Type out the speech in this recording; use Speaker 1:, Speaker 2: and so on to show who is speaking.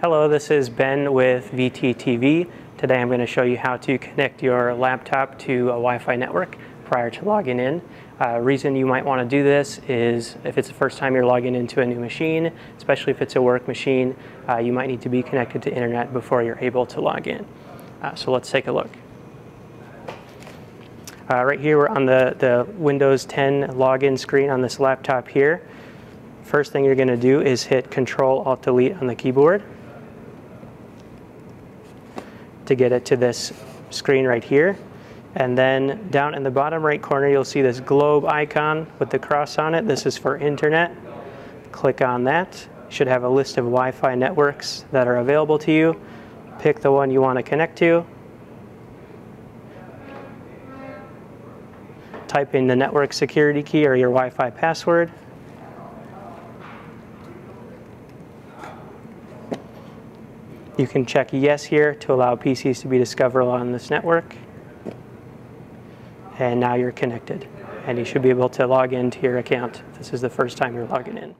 Speaker 1: Hello, this is Ben with VTTV. Today I'm going to show you how to connect your laptop to a Wi-Fi network prior to logging in. Uh, reason you might want to do this is if it's the first time you're logging into a new machine, especially if it's a work machine, uh, you might need to be connected to internet before you're able to log in. Uh, so let's take a look. Uh, right here we're on the, the Windows 10 login screen on this laptop here. First thing you're going to do is hit Control Alt Delete on the keyboard to get it to this screen right here. And then down in the bottom right corner, you'll see this globe icon with the cross on it. This is for internet. Click on that. You should have a list of Wi-Fi networks that are available to you. Pick the one you want to connect to. Type in the network security key or your Wi-Fi password. You can check yes here to allow PCs to be discoverable on this network. And now you're connected. And you should be able to log into your account. This is the first time you're logging in.